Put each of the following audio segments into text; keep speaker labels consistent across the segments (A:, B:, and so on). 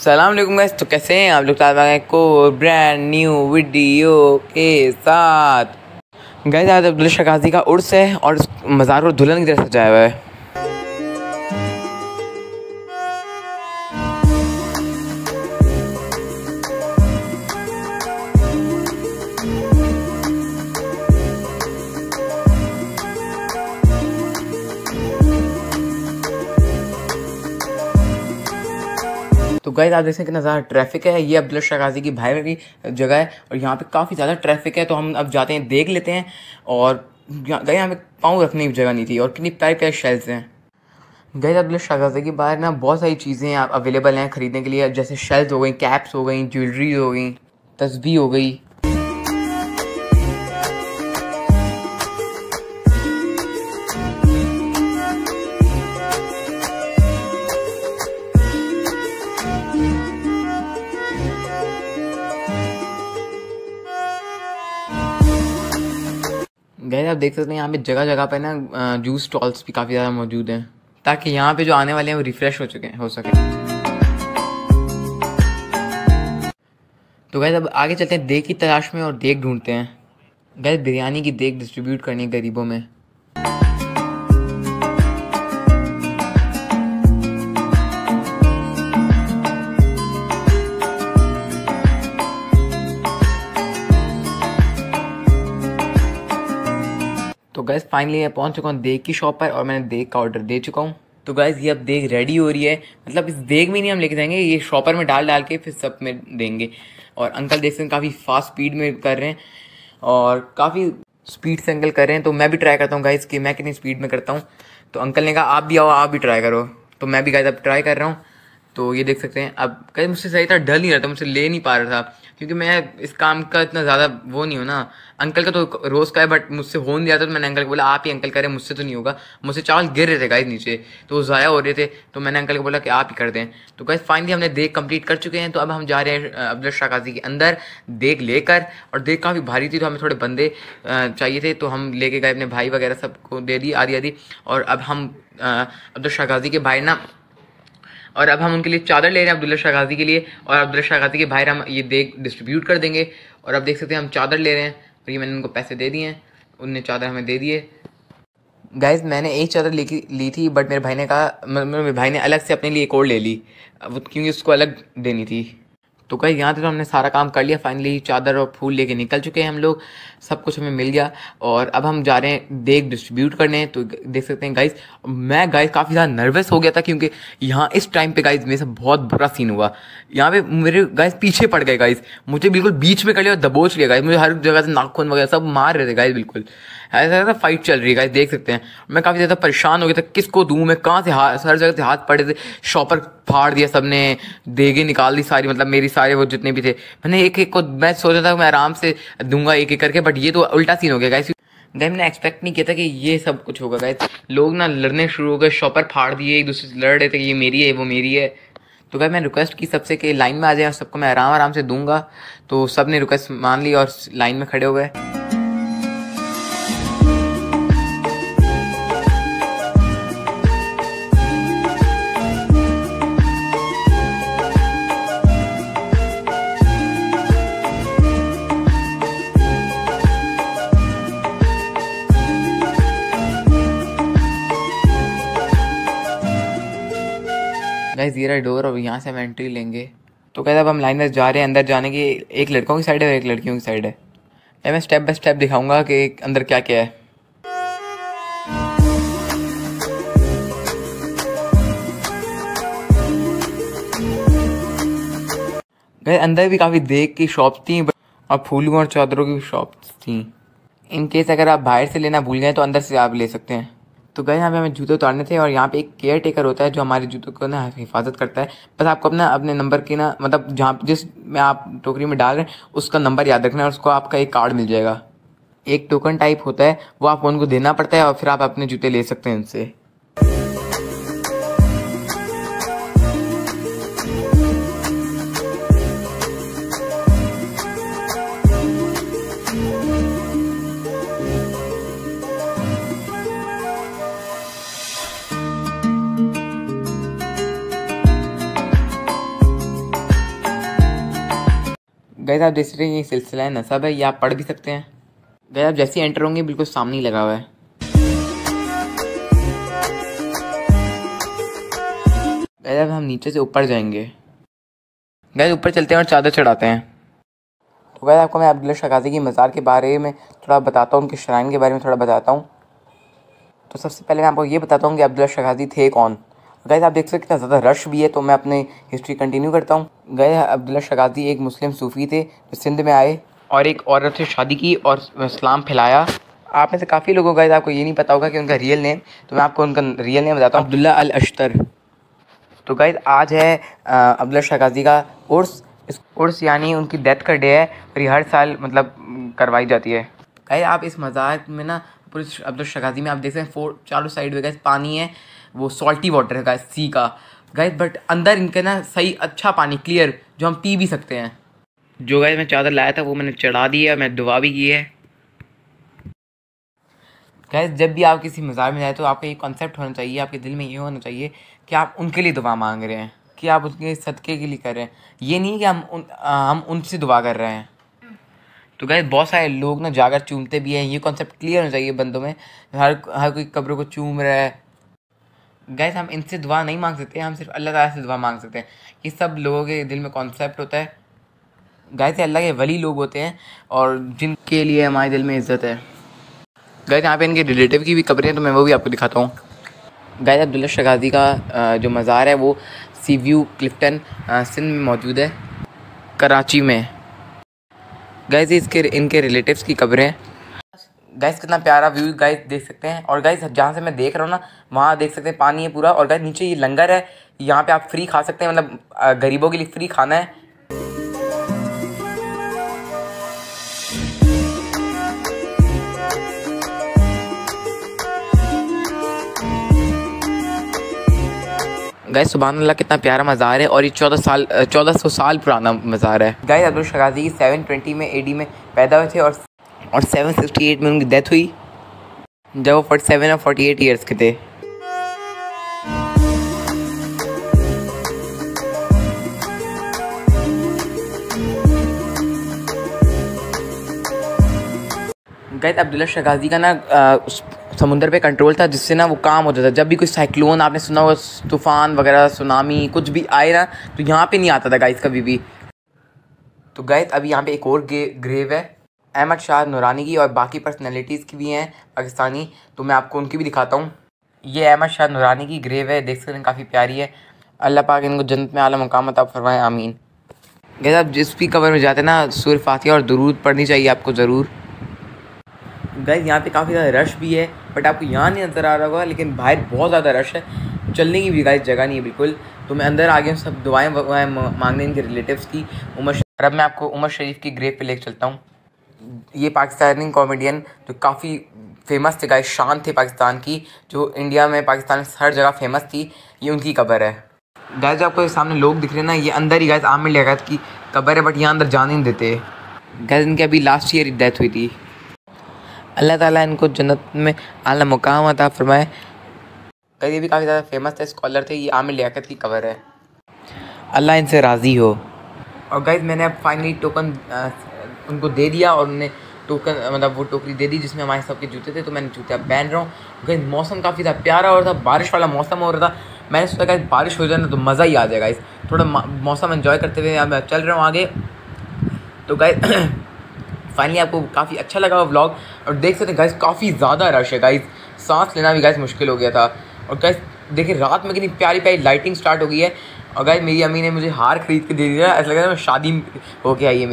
A: अस्सलाम वालेकुम गाइस तो कैसे हैं आप लोग? को ब्रांड न्यू वीडियो के साथ। गाइस आज अब्दुल शकाजी का उर्स है और मज़ार को दुल्हन की तरह सजाया हुआ है। तो गाइज़ आप देख सकते कितना ज़्यादा ट्रैफ़िक है। ये अब्दुल शाह गाजी की भाई की जगह है और यहाँ पे काफ़ी ज़्यादा ट्रैफ़िक है। तो हम अब जाते हैं, देख लेते हैं और गए यहाँ पे पाँव रखने की जगह नहीं थी और कितनी प्यारी प्यारी शेल्स हैं। गए अब्दुल शाह गाजी के बाहर ना बहुत सारी चीज़ें अवेलेबल हैं ख़रीदने के लिए। जैसे शेल्स हो गई कैप्स हो गई ज्वेलरीज हो गई, तस्वीर हो गई। गैर आप देख सकते हैं यहाँ पे जगह जगह पे ना जूस स्टॉल्स भी काफ़ी ज़्यादा मौजूद हैं, ताकि यहाँ पे जो आने वाले हैं वो रिफ़्रेश हो चुके हैं, हो सके। तो गैस, अब आगे चलते हैं, देख की तलाश में और देख ढूंढते हैं। गैस, बिरयानी की देख डिस्ट्रीब्यूट करनी गरीबों में। गैस फाइनली मैं पहुँच चुका हूँ देग की शॉप पर और मैंने देग का ऑर्डर दे चुका हूँ। तो गैस ये अब देग रेडी हो रही है। मतलब इस देग में नहीं हम लेके जाएँगे, ये शॉपर में डाल डाल के फिर सब में देंगे। और अंकल देख सकते हैं, काफ़ी फास्ट स्पीड में कर रहे हैं और काफ़ी स्पीड से अंकल कर रहे हैं। तो मैं भी ट्राई करता हूँ गाइस कि मैं कितनी स्पीड में करता हूँ। तो अंकल ने कहा, आप भी आओ, आप भी ट्राई करो। तो मैं भी गाइस अब ट्राई कर रहा हूँ। तो ये देख सकते हैं, अब कहीं मुझसे सही था, डर नहीं रहा था मुझसे ले नहीं पा रहा था। क्योंकि मैं इस काम का इतना ज़्यादा वो नहीं हूँ ना। अंकल का तो रोज़ का है बट मुझसे हो नहीं था तो मैंने अंकल को बोला, आप ही अंकल करें, मुझसे तो नहीं होगा। मुझसे चावल गिर रहे थे गाइस नीचे तो वो ज़ाया हो रहे थे तो मैंने अंकल को बोला कि आप ही कर दें। तो गाइस फाइनली हमने देख कंप्लीट कर चुके हैं तो अब हम जा रहे हैं अब्दुल शाकाजी के अंदर, देख लेकर, और देख काफ़ी भारी थी तो हमें थोड़े बंदे चाहिए थे तो हम लेके गए अपने भाई वगैरह सबको दे दी आदि आदि और अब हम अब्दुल शागाजी के भाई ना और अब हम उनके लिए चादर ले रहे हैं अब्दुल्ला शाह गाजी के लिए, और अब्दुल्ला शाह गाजी के बाहर हम ये देख डिस्ट्रीब्यूट कर देंगे। और अब देख सकते हैं हम चादर ले रहे हैं, और ये मैंने उनको पैसे दे दिए हैं। उनने चादर हमें दे दिए। गाइज़ मैंने एक चादर ली ली थी बट मेरे भाई ने कहा मेरे भाई ने अलग से अपने लिए एक और ले ली। क्योंकि उसको अलग देनी थी। तो कहीं यहाँ तक तो हमने सारा काम कर लिया फाइनली चादर और फूल लेके निकल चुके हैं हम लोग, सब कुछ हमें मिल गया। और अब हम जा रहे हैं देख डिस्ट्रीब्यूट करने तो देख सकते हैं गाइस मैं गाइज़ काफ़ी ज़्यादा नर्वस हो गया था क्योंकि यहाँ इस टाइम पे गाइज़ मेरे से बहुत बुरा सीन हुआ। यहाँ पे मेरे गाइज़ पीछे पड़ गए गाइस मुझे बिल्कुल बीच में कर लिया और दबोच लिया गाइज़ मुझे हर जगह से नाखून वगैरह सब मार रहे थे गाइज़ बिल्कुल। ऐसा ऐसा फाइट चल रही है गाइस देख सकते हैं। मैं काफ़ी ज़्यादा परेशान हो गया था, किसको दूँ, मैं कहाँ से हाथ हर जगह से हाथ पड़े थे शॉपर फाड़ दिया सबने, देगे निकाल दी सारी मतलब मेरी सारे वो जितने भी थे। मैंने एक एक को, मैं सोचा था मैं आराम से दूँगा एक एक करके बट ये तो उल्टा सीन हो गया गाइस गैस मैंने एक्सपेक्ट नहीं किया था कि ये सब कुछ होगा गाइस लोग ना लड़ने शुरू हो गए शॉपर फाड़ दिए, एक दूसरे से लड़ रहे थे कि ये मेरी है, वो मेरी है। तो भाई मैं रिक्वेस्ट की सबसे कि लाइन में आ जाए और सबको मैं आराम आराम से दूँगा। तो सबने रिक्वेस्ट मान ली और लाइन में खड़े हो गए। गाइस ये रहा डोर और यहाँ से हम एंट्री लेंगे। तो कहते अब हम लाइन में जा रहे हैं, अंदर जाने की एक लड़कों की साइड है और एक लड़कियों की साइड है। मैं स्टेप बाय स्टेप दिखाऊँगा कि अंदर क्या क्या है। गए अंदर भी काफ़ी देख की शॉप थी और फूलों और चादरों की शॉप थी। इन केस अगर आप बाहर से लेना भूल गए तो अंदर से आप ले सकते हैं। तो गए यहाँ पे हमें जूते उतारने थे और यहाँ पे एक केयर टेकर होता है जो हमारे जूतों को ना हिफाजत करता है। बस आपको अपना, अपने नंबर की ना मतलब जहाँ जिस में आप टोकरी में डाल रहे हैं, उसका नंबर याद रखना है और उसको आपका एक कार्ड मिल जाएगा। एक टोकन टाइप होता है, वो आपको उनको देना पड़ता है और फिर आप अपने जूते ले सकते हैं उनसे। गैस, आप देख सकते हैं ये सिलसिला है, नसब है, ये आप पढ़ भी सकते हैं। गैस, आप जैसे ही एंटर होंगे, बिल्कुल सामने ही लगा हुआ है। गैस, अब हम नीचे से ऊपर जाएँगे। गैस, ऊपर चलते हैं और चादर चढ़ाते हैं। तो गैस, आपको मैं अब्दुल्ला शगाजी की मज़ार के बारे में थोड़ा बताता हूँ, उनके शराइन के बारे में थोड़ा बताता हूँ। तो सबसे पहले मैं आपको ये बताता हूँ कि अब्दुल्ला शगाजी थे कौन। गैस आप देख सकते कितना ज़्यादा रश भी है तो मैं अपने हिस्ट्री कंटिन्यू करता हूँ। गए अब्दुल्ला शगाजी एक मुस्लिम सूफ़ी थे जो सिंध में आए और एक औरत से शादी की और इस्लाम फैलाया। आप में से काफ़ी लोगों का आपको ये नहीं पता होगा कि उनका रियल नेम तो मैं आपको उनका रियल नेम बताता हूँ। अब्दुल्ला अल अश्तर तो गैस आज है अब्दुल्ला शगाजी का उर्स। इस उर्स यानी उनकी डेथ का डे है और ये हर साल मतलब करवाई जाती है। गए आप इस मज़ाक में ना पूरे अब्दुल शगाजी में आप देख सकते हैं फोर चारों साइड में गैस पानी है। वो सॉल्टी वाटर है गैस सी का। गैस बट अंदर इनके ना सही अच्छा पानी क्लियर जो हम पी भी सकते हैं। जो गैस मैं चादर लाया था वो मैंने चढ़ा दी है मैं दुआ भी की है। गैस जब भी आप किसी मज़ार में जाए तो आपका ये कॉन्सेप्ट होना चाहिए आपके दिल में ये होना चाहिए कि आप उनके लिए दुआ मांग रहे हैं कि आप उसके सदक़े के लिए कर रहे हैं। ये नहीं कि हम उन आ, हम उनसे दुआ कर रहे हैं। तो गैस बहुत सारे लोग ना जाकर चूमते भी हैं। ये कॉन्सेप्ट क्लियर होना चाहिए बंदों में। हर हर कोई कब्रों को चूम रहा है गैस हम इनसे दुआ नहीं मांग सकते, हम सिर्फ़ अल्लाह ताला से दुआ मांग सकते हैं ये सब लोगों के दिल में कॉन्सेप्ट होता है। गैस अल्लाह के वली लोग होते हैं और जिनके लिए हमारे दिल में इज़्ज़त है। गैस यहाँ पे इनके रिलेटिव की भी कब्रें हैं तो मैं वो भी आपको दिखाता हूँ। गैस अब्दुल्ला शगाजी का जो मज़ार है, वो सी व्यू क्लिफ्टन सिंध में मौजूद है, कराची में। गैस इसके, इनके रिलेटिव्स की कब्रें गैस कितना प्यारा व्यू गाइस देख सकते हैं। और गाइस जहाँ से मैं देख रहा हूँ ना, वहाँ देख सकते हैं, पानी है पूरा। और गाइस नीचे ये लंगर है। यहाँ पे आप फ्री खा सकते हैं मतलब गरीबों के लिए फ्री खाना है। गैस सुबह अल्लाह कितना प्यारा मज़ार है। और ये चौदह साल चौदह सौ साल पुराना मज़ार है। गैस अब्दुल शगाजी सेवन ट्वेंटी में एडी में पैदा हुए थे और और सेवन सिक्सटी एट में उनकी डेथ हुई, जब वो फोर्टी सेवन और फोर्टी एट ईयर्स के थे। गैत अब्दुल्ला शगाजी का ना समुंदर पे कंट्रोल था, जिससे ना वो काम होता था। जब भी कोई साइक्लोन आपने सुना होगा, तूफ़ान वगैरह सुनामी कुछ भी आए ना तो यहाँ पे नहीं आता था गाइस कभी भी। तो गैत अभी यहाँ पे एक और ग्रेव है। अहमद शाह नूरानी की और बाकी पर्सनैलिटीज़ की भी हैं, पाकिस्तानी। तो मैं आपको उनकी भी दिखाता हूँ। ये अहमद शाह नूरानी की ग्रेव है, देख सकते हैं, काफ़ी प्यारी है। अल्लाह पाक इनको जन्नत में आला मकाम आप फरमाएँ, आमीन। गैस, आप जिस भी कवर में जाते हैं ना सुर फातिहा और दरूद पढ़नी चाहिए आपको ज़रूर। गैस, यहाँ पे काफ़ी ज़्यादा रश भी है बट आपको यहाँ नहीं नज़र आ रहा होगा, लेकिन बाहर बहुत ज़्यादा रश है। चलने की भी गाइस जगह नहीं है, बिल्कुल। तो मैं अंदर आ गया हूँ, सब दुआएँ वुआएँ मांगने इनके रिलेटिव्स की। उमर अब मैं आपको उमर शरीफ की ग्रेव पे लेकर चलता हूँ। ये पाकिस्तानी कॉमेडियन जो काफ़ी फ़ेमस थे गाइस शान थे पाकिस्तान की, जो इंडिया में पाकिस्तान हर जगह फ़ेमस थी, ये उनकी कबर है। गाय जो आपको सामने लोग दिख रहे हैं ना, ये अंदर ही गाय आमिर लियाकत की कबर है बट यहाँ अंदर जाने नहीं देते। गैस इनकी अभी लास्ट ईयर डेथ हुई थी। अल्लाह ताला इनको जन्नत में आला मुकाम अता फरमाए। गैस ये भी काफ़ी ज़्यादा फ़ेमस थे स्कॉलर थे, ये आमिर लियाकत की कबर है। अल्लाह इनसे राज़ी हो। और गाइज़ मैंने अब फाइनली टोकन उनको दे दिया और उन्होंने टोकन मतलब वो टोकरी दे दी जिसमें हमारे सबके जूते थे तो मैंने जूते अब पहन रहा हूँ। गई मौसम काफ़ी था, प्यारा हो रहा था, बारिश वाला मौसम हो रहा था। मैंने सोचा कि बारिश हो जाए ना तो मज़ा ही आ जाएगा इस थोड़ा मौसम इन्जॉय करते हुए मैं चल रहा हूँ आगे। तो गए फाइनली आपको काफ़ी अच्छा लगा वो ब्लॉग और देख सकते हैं गाइस काफ़ी ज़्यादा रश है गाइस सांस लेना भी गाइस मुश्किल हो गया था। और गाइस देखिए, रात में कितनी प्यारी प्यारी लाइटिंग स्टार्ट हो गई है। और गाइस मेरी अम्मी ने मुझे हार खरीद के दे दिया। ऐसा लग रहा है शादी हो आई है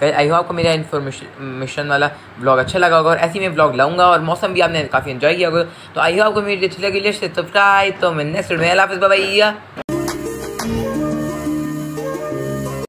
A: मेरी आई होप आपको मेरा इन्फॉर्मेशन वाला ब्लॉग अच्छा लगा होगा और ऐसे में ब्लॉग लाऊँगा और मौसम भी आपने काफ़ी इन्जॉय किया होगा। तो आई होप आपको मेरी अच्छी लगी। सब्सक्राइब तो मैं नेक्स्ट में